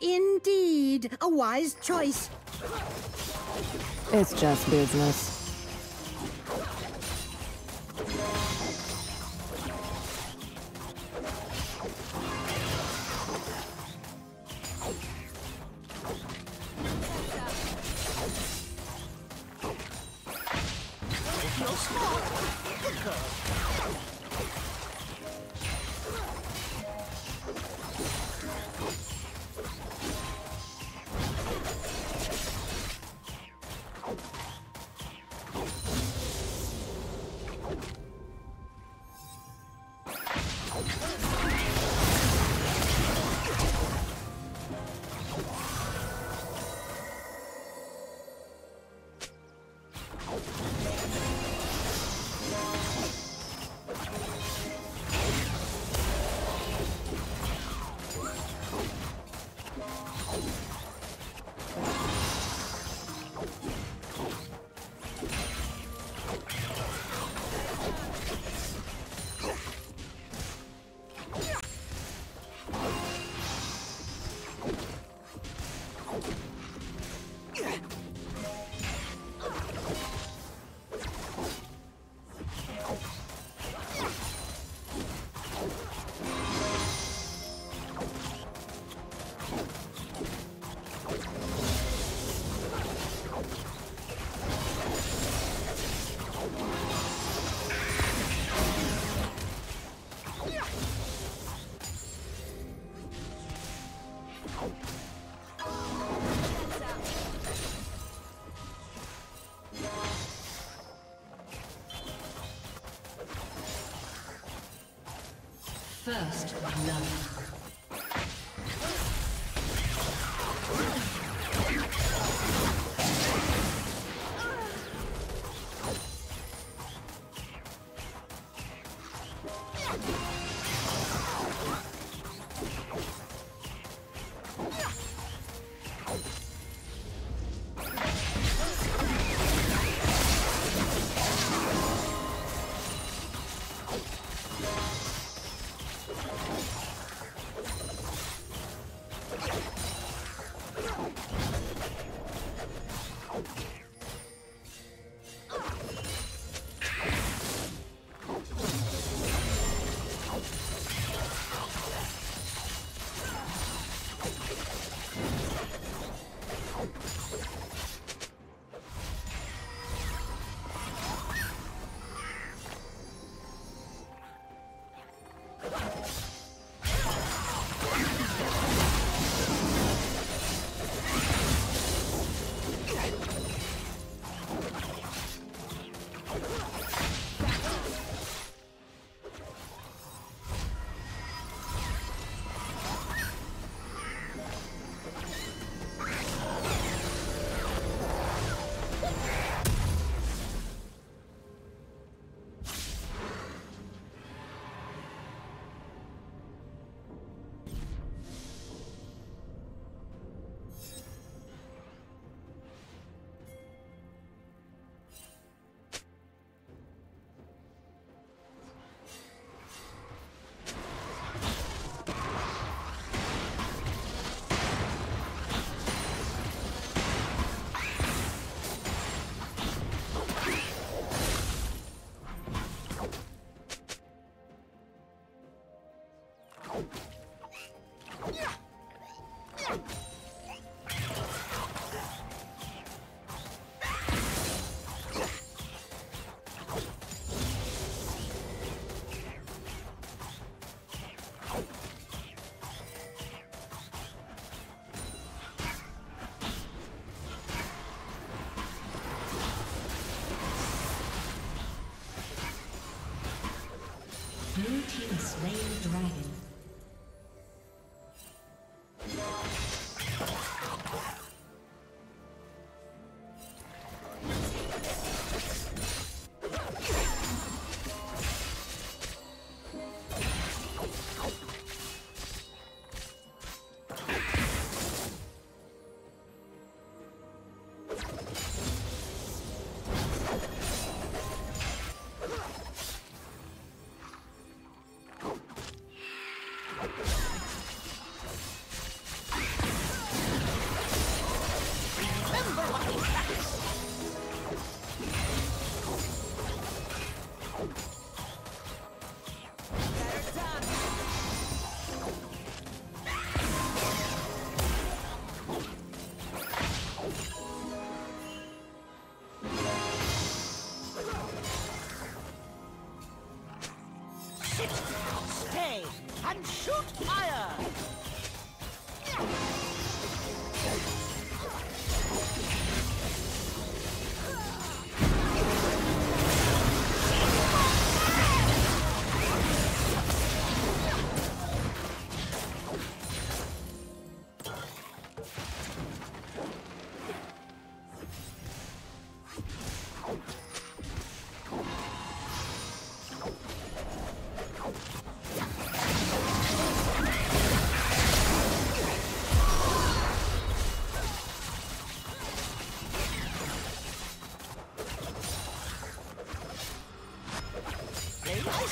Indeed, a wise choice. It's just business. First love.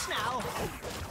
now.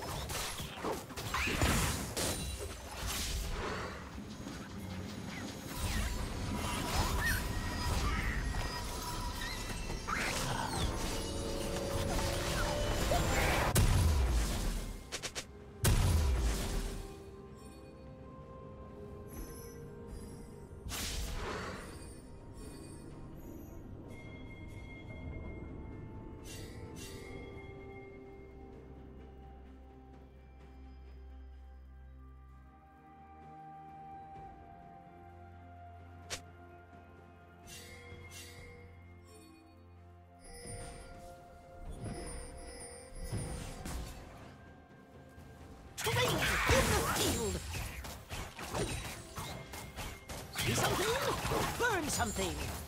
Something!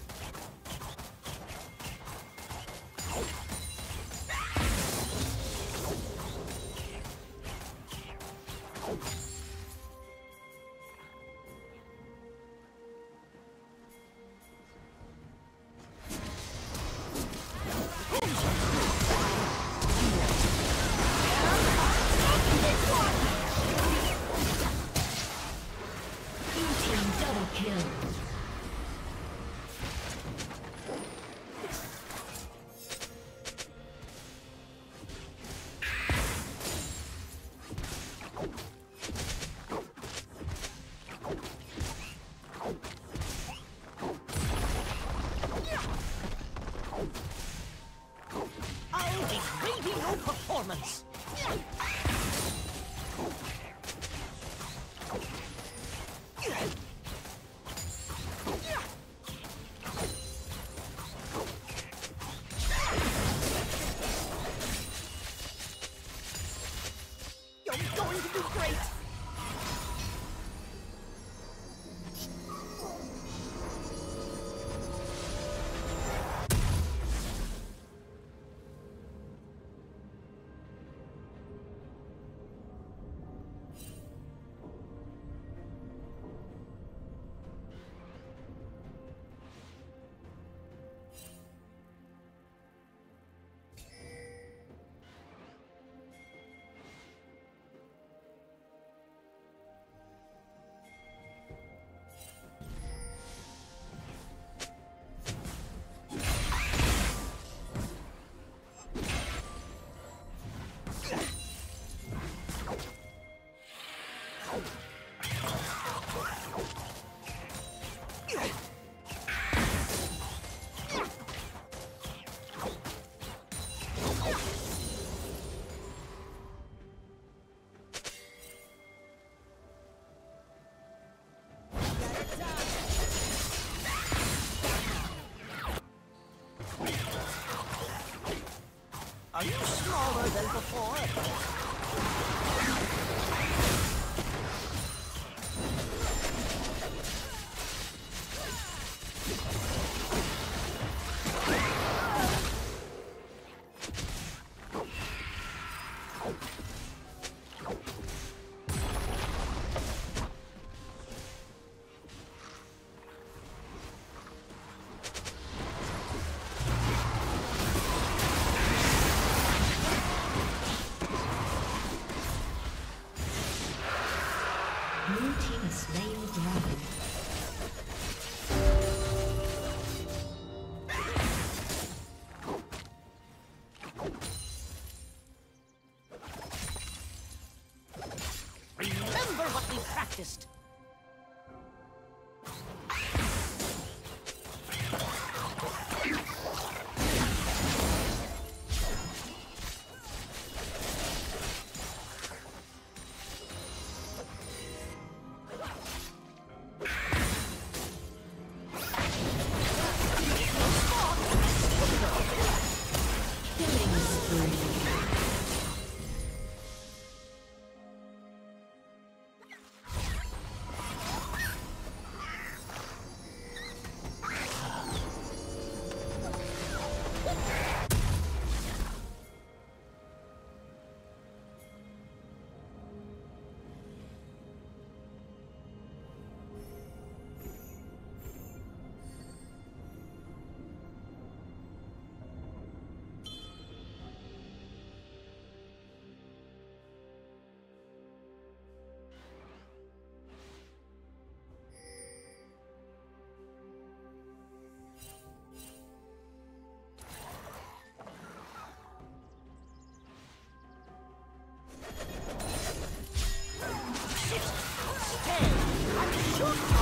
Rampage.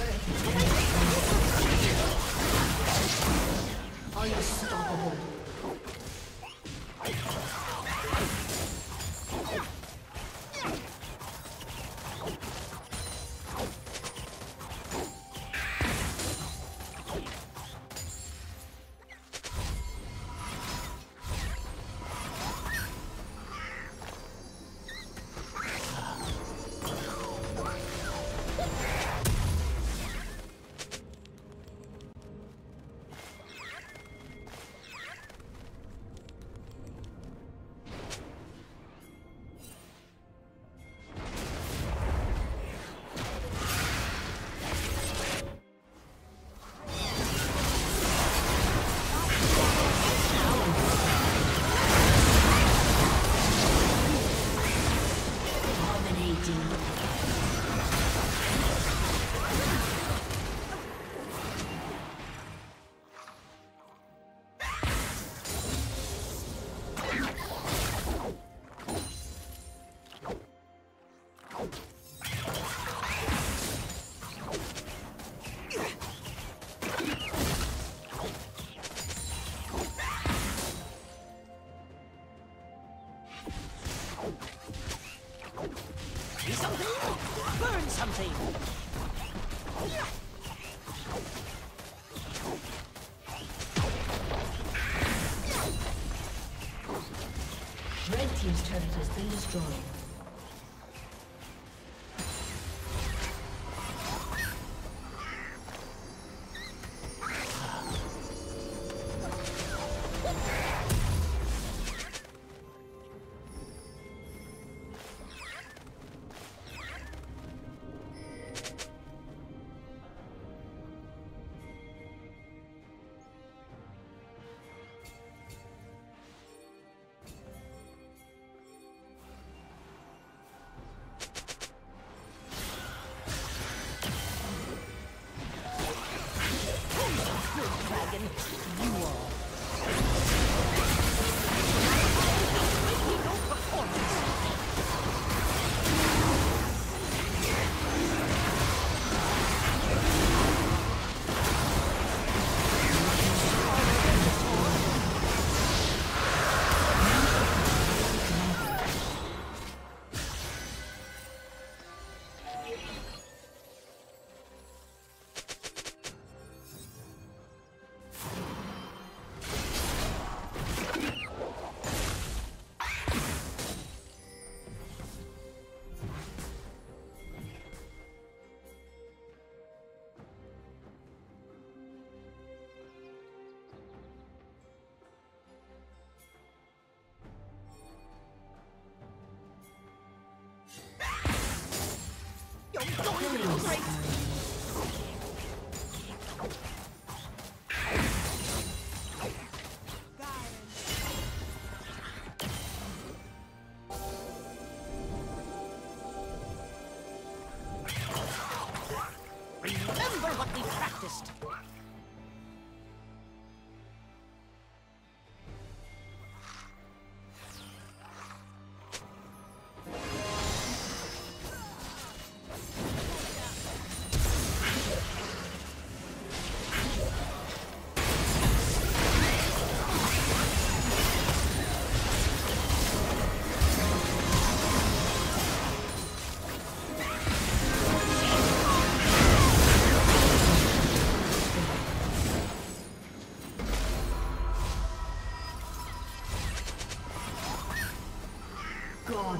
Blue destroyed.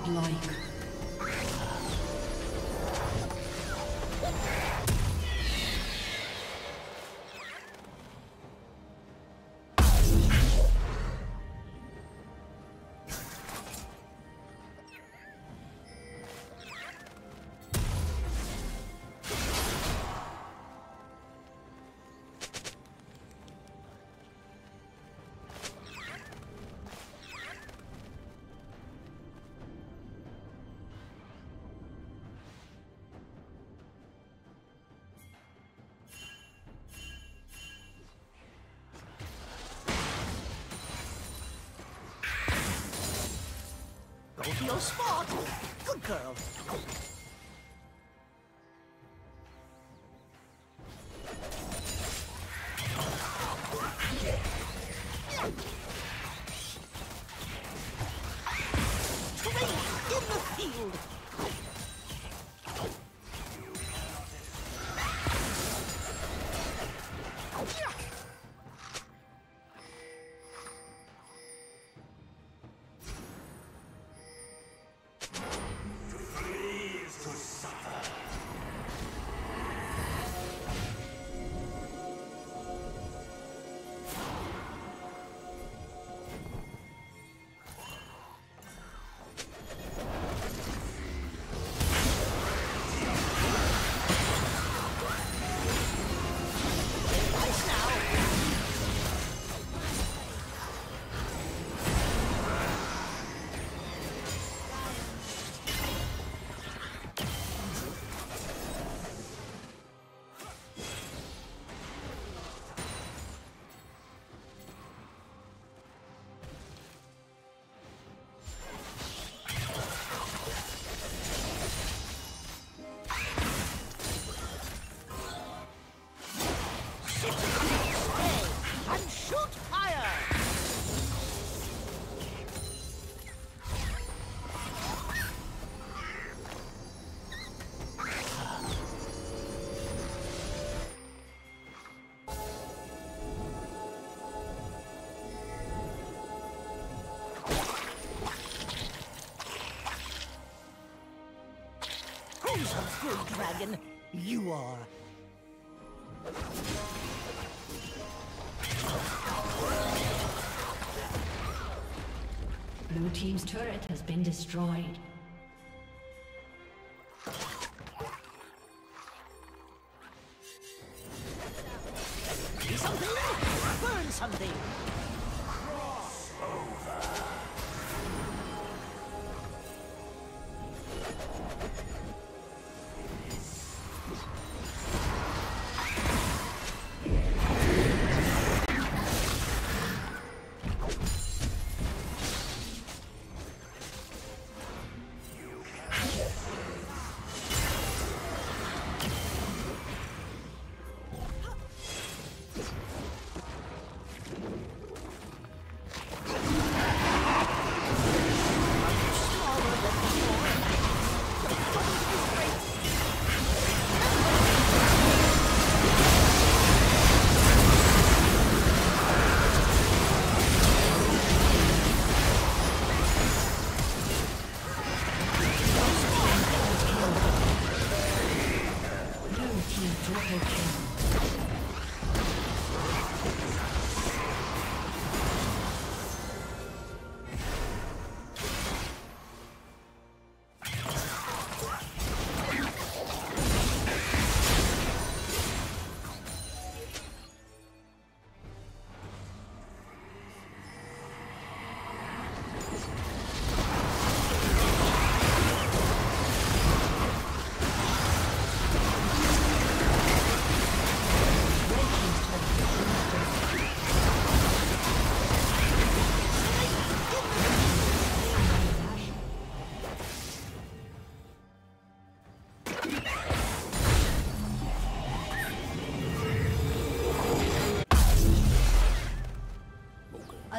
Godlike. Your spot. Good girl. Dragon? You are. Blue Team's turret has been destroyed.